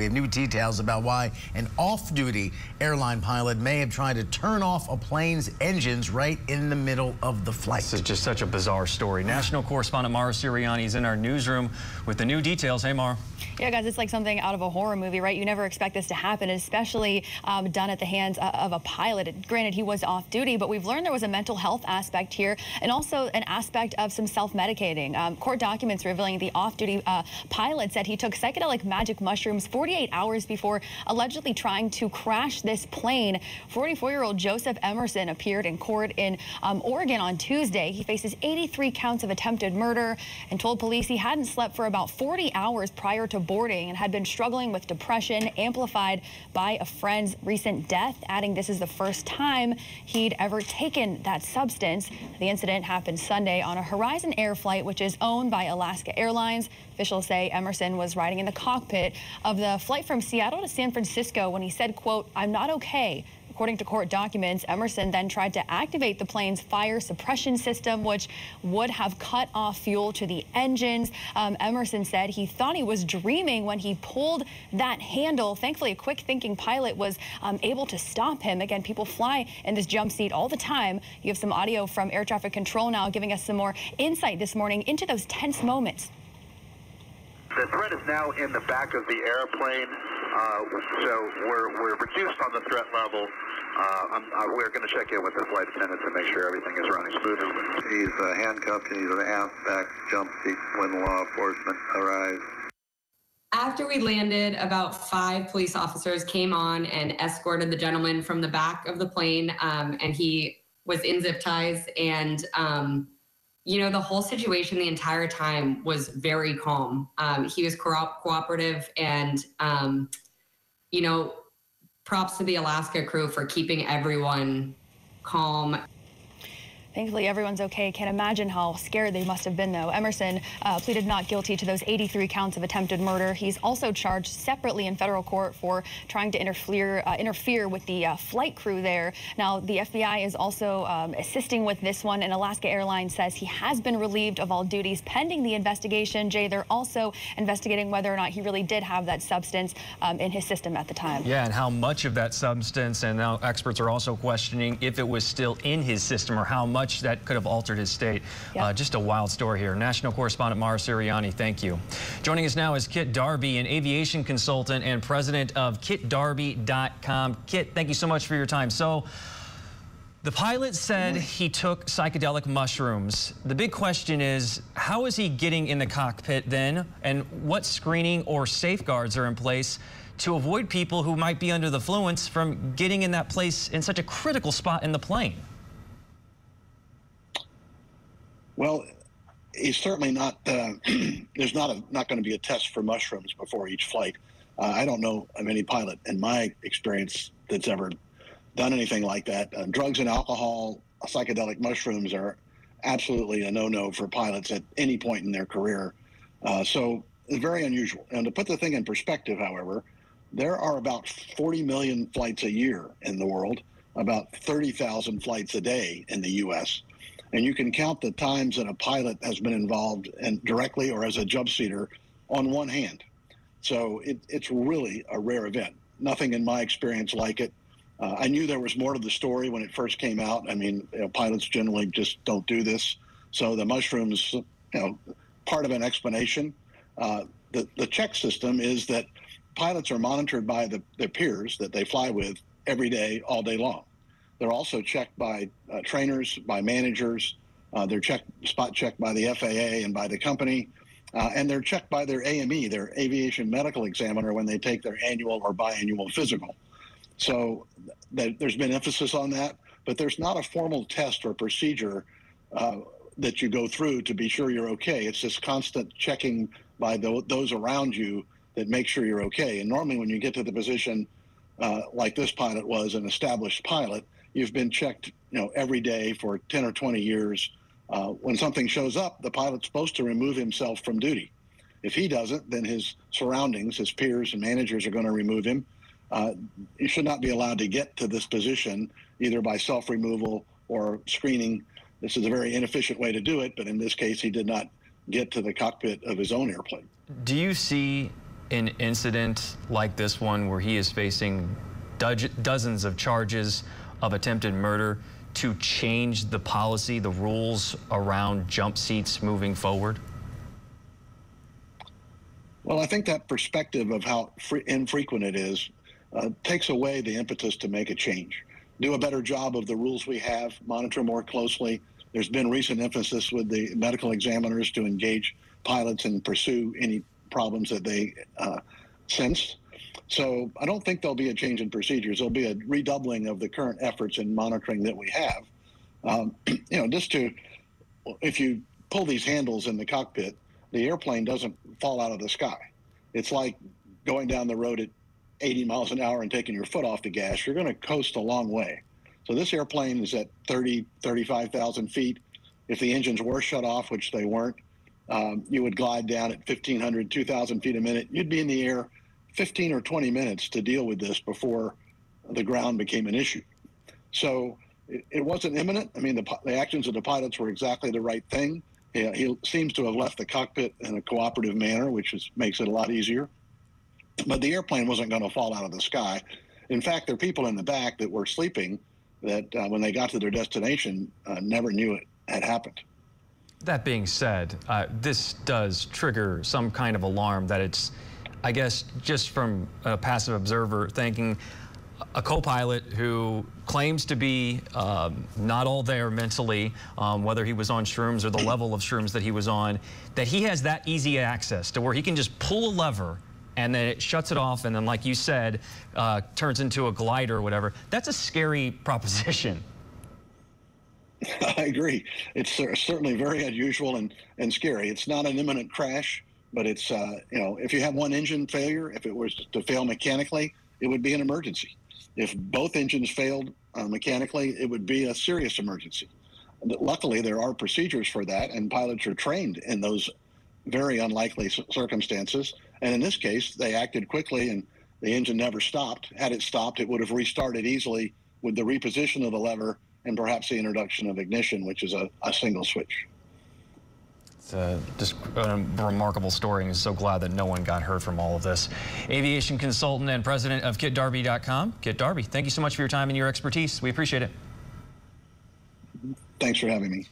We have new details about why an off-duty airline pilot may have tried to turn off a plane's engines right in the middle of the flight. This is just such a bizarre story. National correspondent Mara Siriani is in our newsroom with the new details. Hey, Mara. Yeah, guys, it's like something out of a horror movie, right? You never expect this to happen, especially um, done at the hands of a pilot. Granted, he was off duty, but we've learned there was a mental health aspect here and also an aspect of some self-medicating. Um, court documents revealing the off-duty uh, pilot said he took psychedelic magic mushrooms 48 hours before allegedly trying to crash this plane. 44-year-old Joseph Emerson appeared in court in um, Oregon on Tuesday. He faces 83 counts of attempted murder and told police he hadn't slept for about 40 hours prior to boarding and had been struggling with depression amplified by a friend's recent death, adding this is the first time he'd ever taken that substance. The incident happened Sunday on a Horizon Air flight, which is owned by Alaska Airlines. Officials say Emerson was riding in the cockpit of the flight from Seattle to San Francisco when he said, quote, I'm not okay. According to court documents, Emerson then tried to activate the plane's fire suppression system, which would have cut off fuel to the engines. Um, Emerson said he thought he was dreaming when he pulled that handle. Thankfully, a quick thinking pilot was um, able to stop him. Again, people fly in this jump seat all the time. You have some audio from air traffic control now giving us some more insight this morning into those tense moments. The threat is now in the back of the airplane, uh, so we're, we're reduced on the threat level. Uh, uh, we're going to check in with the flight attendant to make sure everything is running smoothly. He's uh, handcuffed and he's in an aft back jump seat when law enforcement arrives. After we landed, about five police officers came on and escorted the gentleman from the back of the plane, um, and he was in zip ties. And, um, you know, the whole situation the entire time was very calm. Um, he was co- cooperative and, um, you know, props to the Alaska crew for keeping everyone calm Thankfully, everyone's okay. Can't imagine how scared they must have been, though. Emerson uh, pleaded not guilty to those 83 counts of attempted murder. He's also charged separately in federal court for trying to interfere uh, interfere with the uh, flight crew there. Now, the FBI is also um, assisting with this one, and Alaska Airlines says he has been relieved of all duties pending the investigation. Jay, they're also investigating whether or not he really did have that substance um, in his system at the time. Yeah, and how much of that substance, and now experts are also questioning if it was still in his system or how much much that could have altered his state. Uh, just a wild story here. National correspondent Mara Siriani, thank you. Joining us now is Kit Darby, an aviation consultant and president of kitdarby.com. Kit, thank you so much for your time. So, the pilot said he took psychedelic mushrooms. The big question is, how is he getting in the cockpit then? And what screening or safeguards are in place to avoid people who might be under the influence from getting in that place in such a critical spot in the plane? Well, it's certainly not. Uh, there's not a, not going to be a test for mushrooms before each flight. Uh, I don't know of any pilot in my experience that's ever done anything like that. Uh, drugs and alcohol, psychedelic mushrooms are absolutely a no-no for pilots at any point in their career. Uh, so it's very unusual. And to put the thing in perspective, however, there are about 40 million flights a year in the world, about 30,000 flights a day in the U.S and you can count the times that a pilot has been involved and directly or as a jump seater on one hand. So it, it's really a rare event. Nothing in my experience like it. Uh, I knew there was more to the story when it first came out. I mean, you know, pilots generally just don't do this. So the mushrooms, you know, part of an explanation. Uh, the the check system is that pilots are monitored by the, their peers that they fly with every day, all day long. They're also checked by uh, trainers, by managers. Uh, they're checked, spot checked by the FAA and by the company. Uh, and they're checked by their AME, their aviation medical examiner, when they take their annual or biannual physical. So th- there's been emphasis on that, but there's not a formal test or procedure uh, that you go through to be sure you're okay. It's this constant checking by th- those around you that make sure you're okay. And normally, when you get to the position uh, like this pilot was, an established pilot, you've been checked, you know, every day for 10 or 20 years. Uh, when something shows up, the pilot's supposed to remove himself from duty. If he doesn't, then his surroundings, his peers and managers are going to remove him. Uh, he should not be allowed to get to this position either by self removal or screening. This is a very inefficient way to do it, but in this case, he did not get to the cockpit of his own airplane. Do you see an incident like this one where he is facing dozens of charges of attempted murder to change the policy, the rules around jump seats moving forward? Well, I think that perspective of how infrequent it is uh, takes away the impetus to make a change. Do a better job of the rules we have, monitor more closely. There's been recent emphasis with the medical examiners to engage pilots and pursue any problems that they uh, sense. So I don't think there'll be a change in procedures. There'll be a redoubling of the current efforts in monitoring that we have. Um, you know, just to, if you pull these handles in the cockpit, the airplane doesn't fall out of the sky. It's like going down the road at 80 miles an hour and taking your foot off the gas. You're going to coast a long way. So this airplane is at 30, 35,000 feet. If the engines were shut off, which they weren't, um, you would glide down at 1,500, 2,000 feet a minute. You'd be in the air 15 or 20 minutes to deal with this before the ground became an issue. So it, it wasn't imminent. I mean, the, the, actions of the pilots were exactly the right thing. He, he seems to have left the cockpit in a cooperative manner, which is, makes it a lot easier. But the airplane wasn't going to fall out of the sky. In fact, there are people in the back that were sleeping that uh, when they got to their destination uh, never knew it had happened. That being said, uh, this does trigger some kind of alarm that it's I guess just from a passive observer thinking a co-pilot who claims to be um, not all there mentally, um, whether he was on shrooms or the level of shrooms that he was on, that he has that easy access to where he can just pull a lever and then it shuts it off and then like you said, uh, turns into a glider or whatever. That's a scary proposition. I agree. It's certainly very unusual and, and scary. It's not an imminent crash but it's uh, you know if you have one engine failure, if it was to fail mechanically, it would be an emergency. If both engines failed uh, mechanically, it would be a serious emergency. Luckily, there are procedures for that, and pilots are trained in those very unlikely circumstances. And in this case, they acted quickly, and the engine never stopped. Had it stopped, it would have restarted easily with the reposition of the lever and perhaps the introduction of ignition, which is a, a single switch. Uh, just a remarkable story and so glad that no one got hurt from all of this. Aviation consultant and president of KitDarby.com, Kit Darby, thank you so much for your time and your expertise. We appreciate it. Thanks for having me.